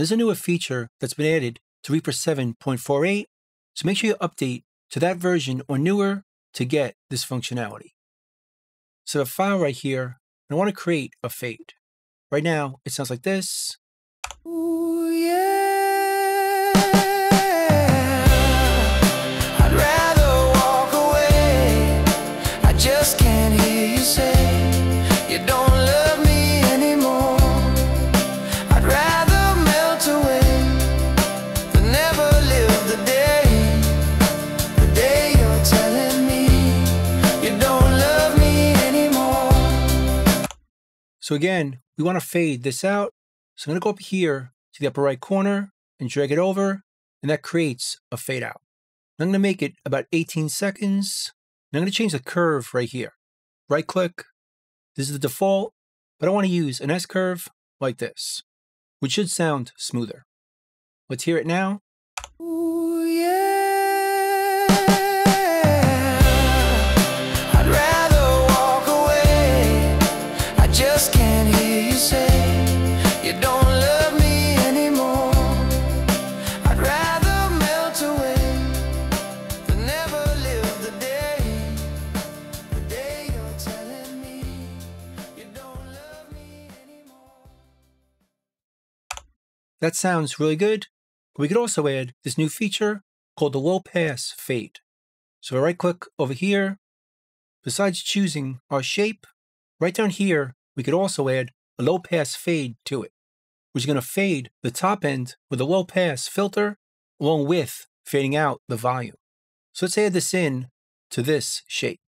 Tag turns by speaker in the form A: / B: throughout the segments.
A: There's a newer feature that's been added to Reaper 7.48, so make sure you update to that version or newer to get this functionality. So the file right here, I want to create a fade. Right now, it sounds like this.
B: Ooh, yeah.
A: So again, we want to fade this out. So I'm going to go up here to the upper right corner and drag it over, and that creates a fade out. I'm going to make it about 18 seconds. And I'm going to change the curve right here. Right click. This is the default, but I want to use an S curve like this, which should sound smoother. Let's hear it now.
B: Ooh,
A: That sounds really good. We could also add this new feature called the low pass fade. So I right click over here. Besides choosing our shape, right down here, we could also add a low pass fade to it, which is going to fade the top end with a low pass filter along with fading out the volume. So let's add this in to this shape.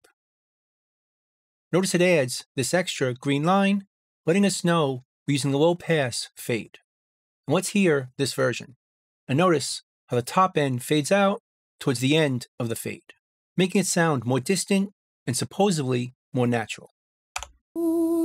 A: Notice it adds this extra green line, letting us know we're using the low pass fade. And let's hear this version. And notice how the top end fades out towards the end of the fade, making it sound more distant and supposedly more natural.
B: Ooh,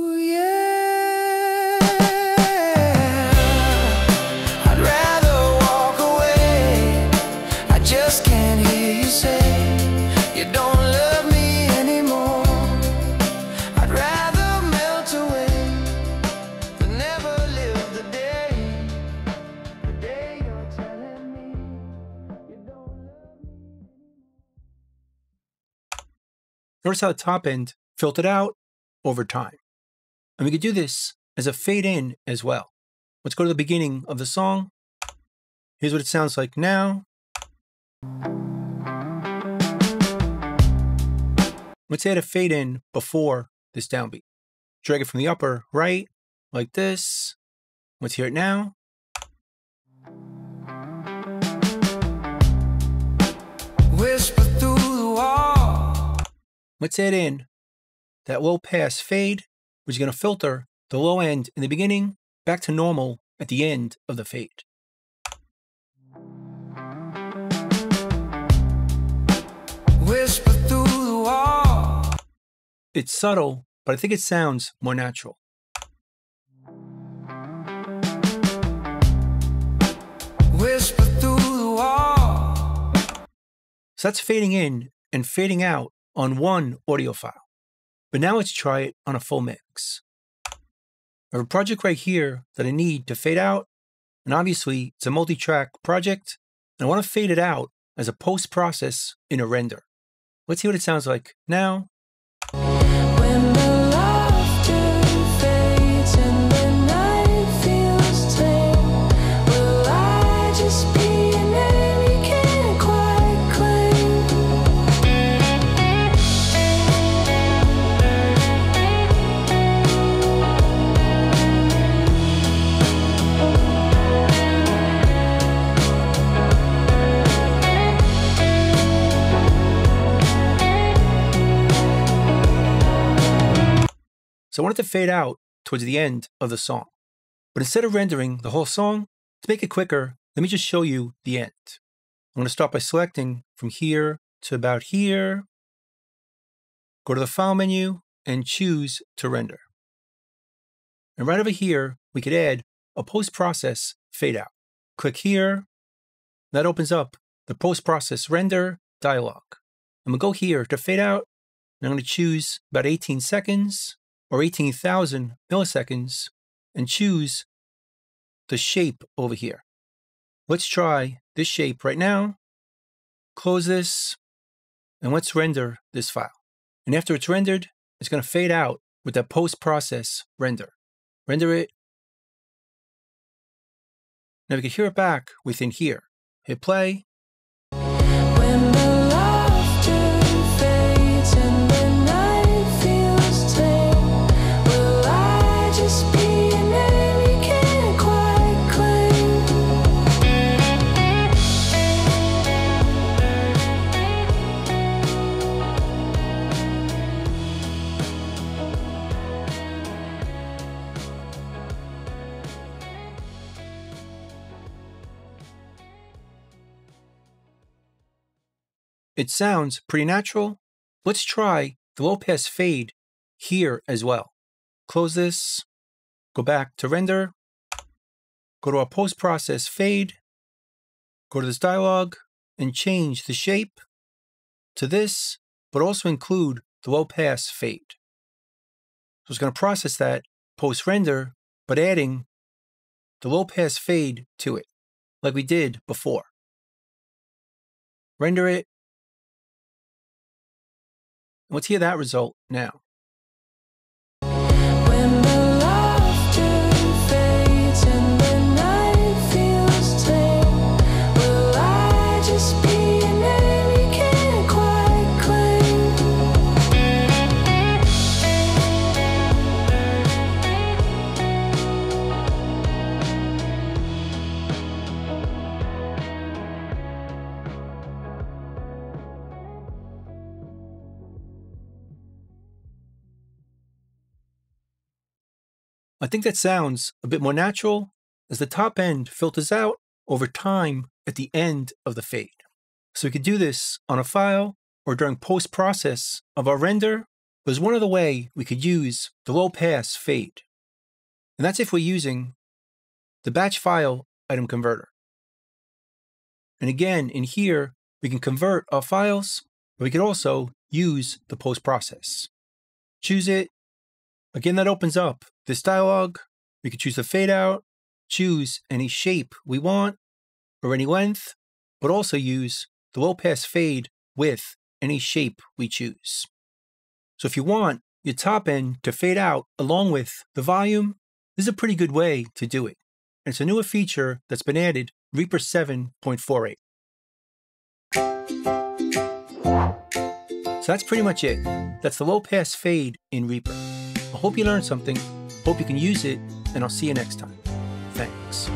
A: Notice how the top end filtered out over time. And we could do this as a fade in as well. Let's go to the beginning of the song. Here's what it sounds like now. Let's add a fade in before this downbeat. Drag it from the upper right, like this. Let's hear it now. Let's add in that low pass fade, which is going to filter the low end in the beginning back to normal at the end of the fade.
B: Whisper through the wall.
A: It's subtle, but I think it sounds more natural.
B: Whisper through the wall.
A: So that's fading in and fading out on one audio file. But now let's try it on a full mix. I have a project right here that I need to fade out, and obviously it's a multi-track project, and I want to fade it out as a post-process in a render. Let's see what it sounds like now. So I want it to fade out towards the end of the song. But instead of rendering the whole song, to make it quicker, let me just show you the end. I'm going to start by selecting from here to about here, go to the File menu, and choose to render. And right over here, we could add a post-process fade out. Click here. That opens up the post-process render dialog. I'm going to go here to fade out, and I'm going to choose about 18 seconds or 18,000 milliseconds and choose the shape over here. Let's try this shape right now. Close this, and let's render this file. And after it's rendered, it's going to fade out with that post-process render. Render it. Now we can hear it back within here. Hit play, It sounds pretty natural. Let's try the low pass fade here as well. Close this, go back to render, go to our post process fade, go to this dialog and change the shape to this, but also include the low pass fade. So it's going to process that post render, but adding the low pass fade to it, like we did before. Render it Let's hear that result now.
C: I
A: think that sounds a bit more natural as the top end filters out over time at the end of the fade. So we could do this on a file or during post process of our render. There's one other way we could use the low pass fade. And that's if we're using the batch file item converter. And again, in here, we can convert our files, but we could also use the post process. Choose it. Again, that opens up this dialog. We could choose the fade out, choose any shape we want or any length, but also use the low pass fade with any shape we choose. So if you want your top end to fade out along with the volume, this is a pretty good way to do it. And it's a newer feature that's been added Reaper 7.48. So that's pretty much it. That's the low pass fade in Reaper. I hope you learned something. Hope you can use it, and I'll see you next time. Thanks.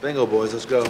D: Bingo, boys, let's go.